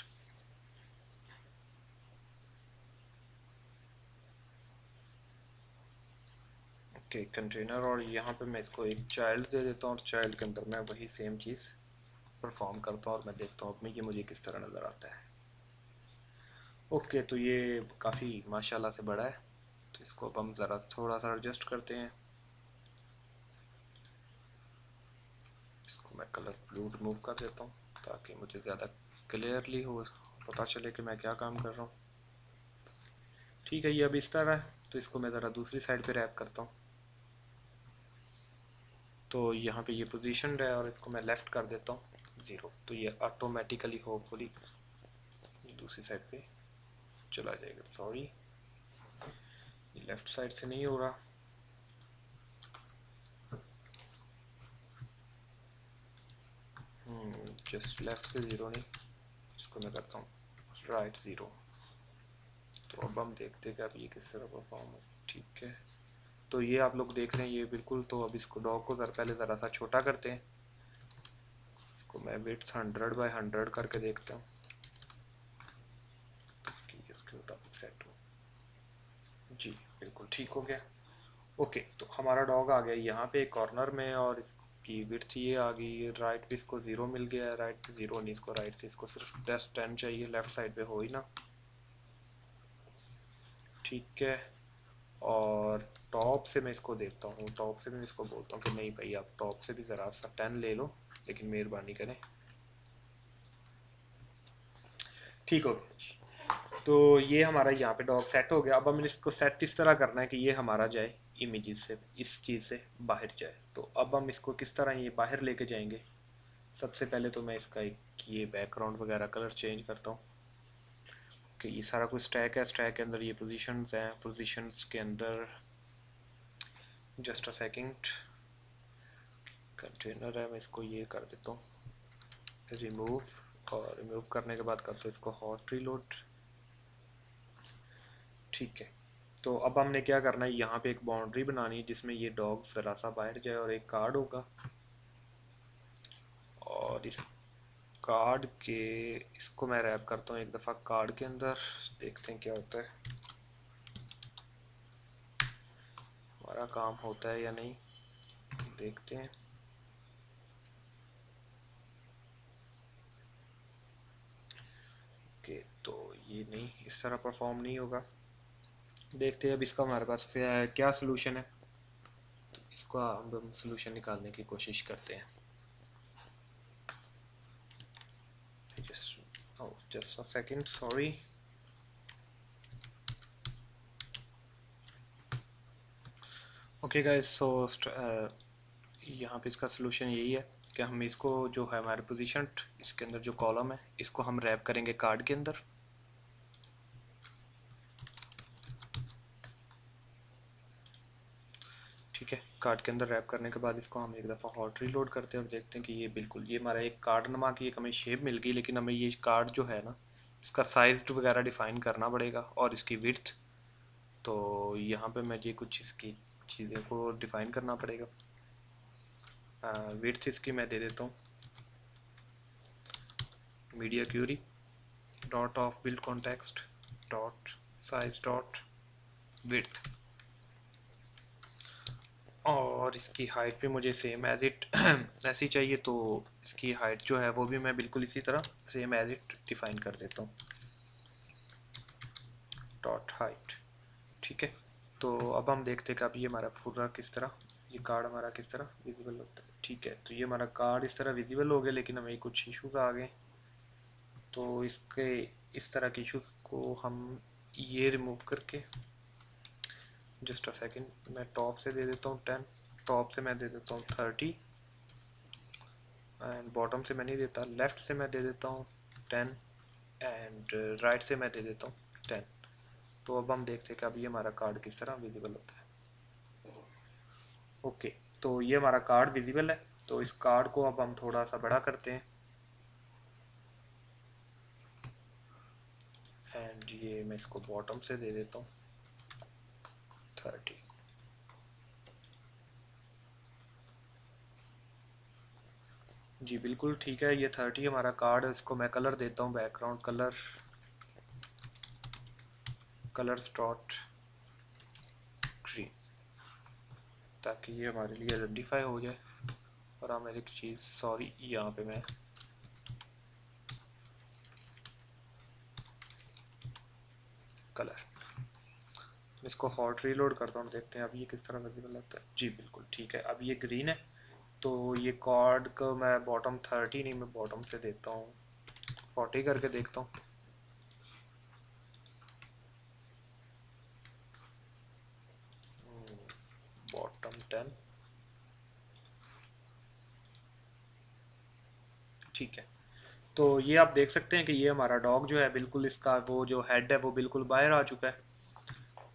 okay container और यहाँ पे मैं इसको एक चाइल्ड दे देता हूँ और चाइल्ड के अंदर मैं वही सेम चीज़ परफॉर्म करता हूँ और मैं देखता हूँ अब ये मुझे किस तरह नज़र आता है। ओके तो ये काफ़ी माशाल्लाह से बड़ा है। तो इसको अब हम ज़रा थोड़ा सा एडजस्ट करते हैं। इसको मैं कलर ब्लू रिमूव कर देता हूँ ताकि मुझे ज़्यादा क्लियरली हो, पता चले कि मैं क्या काम कर रहा हूँ। ठीक है, ये अब इस तरह है। तो इसको मैं ज़रा दूसरी साइड पे रैप करता हूँ। तो यहाँ पे ये पोजीशन है और इसको मैं लेफ़्ट कर देता हूँ ज़ीरो तो ये ऑटोमेटिकली होपफुली दूसरी साइड पे चला जाएगा. सॉरी ये लेफ़्ट साइड से नहीं हो रहा. जस्ट लेफ़्ट से ज़ीरो नहीं. इसको मैं करता हूँ राइट ज़ीरो तो अब हम देखते हैं कि अब ये किस तरह परफॉर्म हो. ठीक है. तो ये आप लोग देख रहे हैं, ये बिल्कुल तो अब इसको डॉग को ज़रा, पहले ज़रा सा छोटा करते हैं। इसको मैं वेट हंड्रेड बाई हंड्रेड करके देखता हूँ। सेट हो। जी, बिल्कुल ठीक हो गया। ओके तो हमारा डॉग आ गया यहाँ पे एक कॉर्नर में और इसकी विड्थ ये आ गई राइट पे इसको ज़ीरो मिल गया राइट पे ज़ीरो नहीं इसको राइट से इसको सिर्फ़ टेस्ट टेन चाहिए लेफ़्ट साइड पे हो ही ना। ठीक है। और टॉप से मैं इसको देखता हूँ टॉप से मैं इसको बोलता हूँ कि नहीं भाई, आप टॉप से भी ज़रा सा टेन ले लो, लेकिन मेहरबानी करें। ठीक हो गया तो ये हमारा यहाँ पे डॉग सेट हो गया। अब हमें इसको सेट इस तरह करना है कि ये हमारा जाए इमेज से, इस चीज़ से बाहर जाए। तो अब हम इसको किस तरह ये बाहर लेके जाएँगे? सबसे पहले तो मैं इसका एक ये बैकग्राउंड वगैरह कलर चेंज करता हूँ। ओके ये सारा कुछ स्टैक है स्टैक के अंदर ये पोजीशंस हैं पोजीशंस के अंदर जस्ट अ सेकंड कंटेनर है, मैं इसको ये कर देता हूँ। रिमूव और रिमूव करने के बाद करते इसको हॉट रीलोड ठीक है तो अब हमने क्या करना है, यहाँ पे एक बाउंड्री बनानी है, जिसमें ये डॉग ज़रा सा बाहर जाए और एक कार्ड होगा। और इस कार्ड के, इसको मैं रैप करता हूँ एक दफ़ा कार्ड के अंदर। देखते हैं क्या होता है। हमारा काम होता है या नहीं, देखते हैं। ओके तो ये नहीं, इस तरह परफॉर्म नहीं होगा। देखते हैं अब इसका हमारे पास क्या सोल्यूशन है। तो इसको हम सोल्यूशन निकालने की कोशिश करते हैं। Just oh just a second, sorry. Okay guys so यहाँ पे इसका सोल्यूशन यही है कि हम इसको जो है हमारे पोजीशन इसके अंदर जो कॉलम है, इसको हम रैप करेंगे कार्ड के अंदर ठीक है कार्ड के अंदर रैप करने के बाद इसको हम एक दफ़ा हॉट रीलोड करते हैं और देखते हैं कि ये बिल्कुल, ये हमारा एक कार्ड नमा की एक हमें शेप मिल गई, लेकिन हमें ये कार्ड जो है ना, इसका साइज़ वगैरह डिफ़ाइन करना पड़ेगा और इसकी विर्थ तो यहाँ पे मैं ये कुछ इसकी चीज़ें को डिफ़ाइन करना पड़ेगा। विर्थ इसकी मैं दे देता हूँ। Media query dot of build context dot size dot width और इसकी हाइट भी मुझे सेम एज इट ऐसी चाहिए तो इसकी हाइट जो है वो भी मैं बिल्कुल इसी तरह सेम एज इट डिफाइन कर देता हूँ। डॉट हाइट ठीक है? तो अब हम देखते हैं कि अब ये हमारा पूरा किस तरह, ये कार्ड हमारा किस तरह विजिबल होता है। ठीक है तो ये हमारा कार्ड इस तरह विजिबल हो गया, लेकिन हमें कुछ इशूज़ आ गए। तो इसके, इस तरह के इशूज़ को हम ये रिमूव करके जस्ट अ सेकंड मैं टॉप से दे देता हूँ टेन टॉप से मैं दे देता हूँ थर्टी एंड बॉटम से मैं नहीं देता. लेफ़्ट से मैं दे देता हूँ टेन एंड राइट से मैं दे देता हूँ टेन तो अब हम देखते हैं कि अब ये हमारा कार्ड किस तरह विजिबल होता है. ओके okay, तो ये हमारा कार्ड विजिबल है. तो इस कार्ड को अब हम थोड़ा सा बड़ा करते हैं. एंड ये मैं इसको बॉटम से दे देता हूँ. थर्टी जी, बिल्कुल ठीक है, ये थर्टी हमारा कार्ड है, इसको मैं कलर देता हूँ background colour colour dot green ताकि ये हमारे लिए आइडेंटिफाई हो जाए। और हम एक चीज़ सॉरी यहाँ पे मैं कलर इसको हॉट रीलोड करता हूँ, देखते हैं अब ये किस तरह विजिबल लगता है जी, बिल्कुल, ठीक है। अब ये ग्रीन है तो ये कॉर्ड को मैं बॉटम थर्टी नहीं, मैं बॉटम से देता हूँ। फोर्टी करके देखता हूँ। बॉटम टेन ठीक है। तो ये आप देख सकते हैं कि ये हमारा डॉग जो है, बिल्कुल इसका वो जो हेड है, वो बिल्कुल बाहर आ चुका है।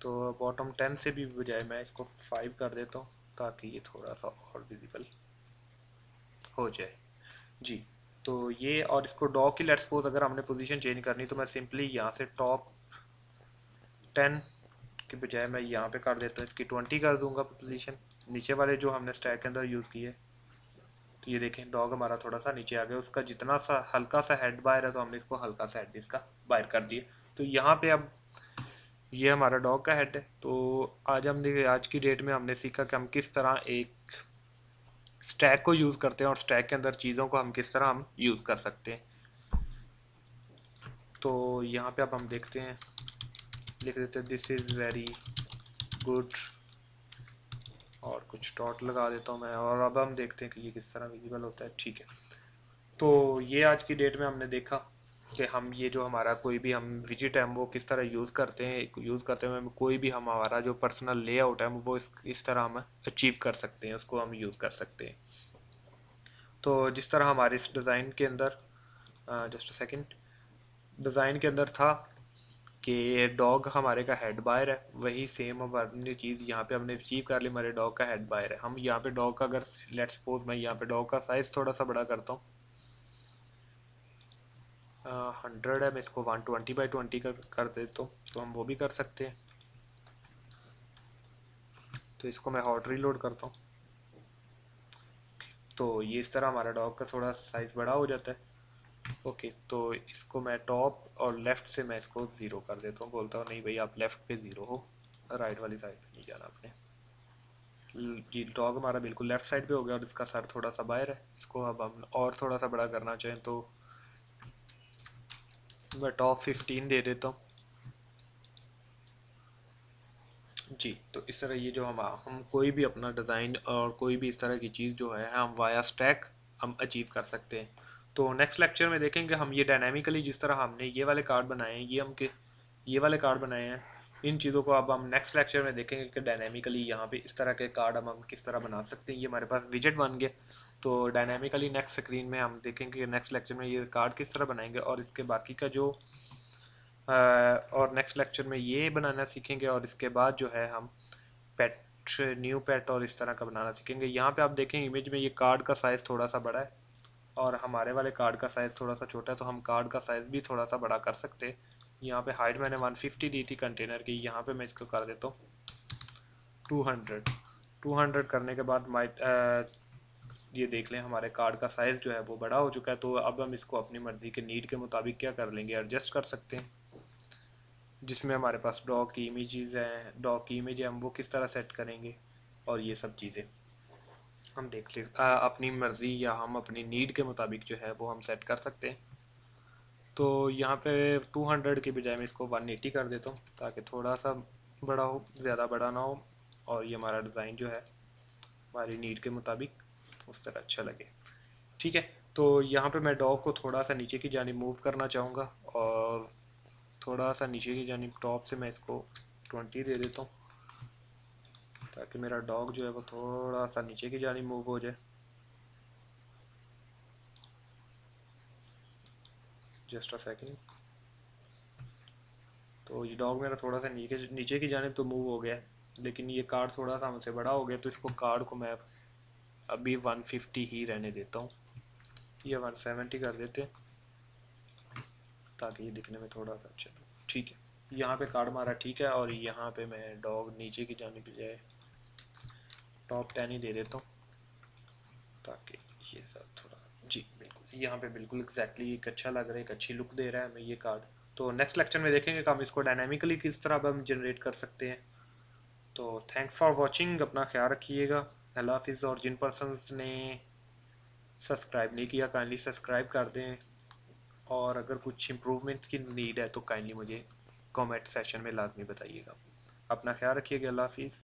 तो बॉटम टेन से भी बजाय मैं इसको फाइव कर देता हूँ, ताकि ये थोड़ा सा और विजिबल हो जाए। जी तो ये और इसको डॉग की लेट सपोज़ अगर हमने पोजीशन चेंज करनी तो मैं सिंपली यहाँ से टॉप टेन के बजाय मैं यहाँ पे कर देता हूँ, इसकी ट्वेंटी कर दूँगा पोजीशन नीचे वाले जो हमने स्टैक के अंदर यूज़ किए तो ये देखें डॉग हमारा थोड़ा सा नीचे आ गया, उसका जितना सा हल्का सा हेड बाहर है तो हमने इसको हल्का सा हेड इसका बाहर कर दिया। तो यहाँ पे अब ये हमारा डॉग का हेड है तो आज हमने, आज की डेट में हमने सीखा कि हम किस तरह एक स्टैक को यूज़ करते हैं और स्टैक के अंदर चीज़ों को हम किस तरह हम यूज़ कर सकते हैं। तो यहाँ पे अब हम देखते हैं, लिख देते हैं दिस इज़ वेरी गुड और कुछ डॉट लगा देता हूँ मैं, और अब हम देखते हैं कि ये किस तरह विजिबल होता है। ठीक है। तो ये आज की डेट में हमने देखा कि हम ये जो हमारा कोई भी हम विज़िट है वो किस तरह यूज़ करते हैं यूज़ करते हुए कोई भी हम हमारा जो पर्सनल लेआउट है वो इस इस तरह हम अचीव कर सकते हैं, उसको हम यूज़ कर सकते हैं। तो जिस तरह हमारे इस डिज़ाइन के अंदर जस्ट सेकंड डिज़ाइन के अंदर था कि डॉग हमारे का हेड बायर है, वही सेम अब अपनी चीज़ यहाँ पे हमने अचीव कर ली, हमारे डॉग का हेड बायर है। हम यहाँ पे डॉग का अगर लेट सपोज़ मैं यहाँ पे डॉग का साइज़ थोड़ा सा बड़ा करता हूँ हंड्रेड है, मैं इसको वन ट्वेंटी बाई ट्वेंटी कर कर देता हूँ तो हम वो भी कर सकते हैं। तो इसको मैं हॉट रीलोड करता हूँ। तो ये इस तरह हमारा डॉग का थोड़ा साइज़ बड़ा हो जाता है। ओके तो इसको मैं टॉप और लेफ़्ट से मैं इसको ज़ीरो कर देता हूँ। बोलता हूँ, नहीं भाई, आप लेफ़्ट पे ज़ीरो हो राइट वाली साइड पे नहीं जाना आपने। जी डॉग हमारा बिल्कुल लेफ़्ट साइड पे हो गया और इसका सर थोड़ा सा बाहर है। इसको अब हम और थोड़ा सा बड़ा करना चाहें तो मैं टॉप फिफ्टीन दे देता हूँ। जी तो इस तरह ये जो हम हम कोई भी अपना डिज़ाइन और कोई भी इस तरह की चीज़ जो है, हम वाया स्टैक हम अचीव कर सकते हैं। तो नेक्स्ट लेक्चर में देखेंगे हम ये डायनामिकली जिस तरह हमने ये वाले कार्ड बनाए हैं, ये हम के ये वाले कार्ड बनाए हैं, इन चीज़ों को अब हम नेक्स्ट लेक्चर में देखेंगे कि डायनामिकली यहाँ पे इस तरह के कार्ड हम हम किस तरह बना सकते हैं। ये हमारे पास विजेट बन गए तो डायनामिकली नेक्स्ट स्क्रीन में हम देखेंगे नेक्स्ट लेक्चर में ये कार्ड किस तरह बनाएँगे और इसके बाकी का जो आ, और नेक्स्ट लेक्चर में ये बनाना सीखेंगे और इसके बाद जो है हम पेट न्यू पेट और इस तरह का बनाना सीखेंगे। यहाँ पे आप देखें इमेज में ये कार्ड का साइज़ थोड़ा सा बड़ा है और हमारे वाले कार्ड का साइज़ थोड़ा सा छोटा है तो हम कार्ड का साइज़ भी थोड़ा सा बड़ा कर सकते हैं। यहाँ पे हाइट मैंने 150 दी थी कंटेनर की यहाँ पे मैं इसको कर देता हूँ 200 200 करने के बाद माइट ये देख लें, हमारे कार्ड का साइज़ जो है वो बड़ा हो चुका है तो अब हम इसको अपनी मर्ज़ी के नीड के मुताबिक क्या कर लेंगे एडजस्ट कर सकते हैं। जिसमें हमारे पास डॉग की इमेजेस हैं डॉग की इमेज है हम वो किस तरह सेट करेंगे, और ये सब चीज़ें। हम देख ले अपनी मर्ज़ी या हम अपनी नीड के मुताबिक जो है वो हम सेट कर सकते हैं। तो यहाँ पे 200 के बजाय मैं इसको 180 कर देता हूँ, ताकि थोड़ा सा बड़ा हो, ज़्यादा बड़ा ना हो, और ये हमारा डिज़ाइन जो है, हमारी नीड के मुताबिक उस तरह अच्छा लगे। ठीक है तो यहाँ पे मैं डॉग को थोड़ा सा नीचे की जानी मूव करना चाहूँगा और थोड़ा सा नीचे की जानी टॉप से मैं इसको 20 दे देता हूँ ताकि मेरा डॉग जो है वो थोड़ा सा नीचे की जानी मूव हो जाए। जस्ट अ सेकंड तो ये डॉग मेरा थोड़ा सा नीचे नीचे की जाने तो मूव हो गया, लेकिन ये कार्ड थोड़ा सा हमसे बड़ा हो गया तो इसको कार्ड को मैं अभी 150 ही रहने देता हूँ। ये 170 कर देते ताकि ये दिखने में थोड़ा सा अच्छा ठीक है। यहाँ पे कार्ड मारा ठीक है और यहाँ पे मैं डॉग नीचे की जाने की जाए। टॉप टेन ही दे देता हूँ। ताकि ये सब थोड़ा जी, बिल्कुल। यहाँ पे बिल्कुल एग्जैक्टली एक अच्छा लग रहा है, एक अच्छी लुक दे रहा है हमें ये कार्ड तो नेक्स्ट लेक्चर में देखेंगे कि हम इसको डायनामिकली किस तरह हम जनरेट कर सकते हैं। तो थैंक्स फॉर वॉचिंग अपना ख्याल रखिएगा। अल्लाह हाफिज़, और जिन पर्सन ने सब्सक्राइब नहीं किया काइंडली सब्सक्राइब कर दें। और अगर कुछ इम्प्रूवमेंट की नीड है तो काइंडली मुझे कमेंट सेशन में लाजमी बताइएगा। अपना ख्याल रखिएगा, अल्लाह हाफिज़।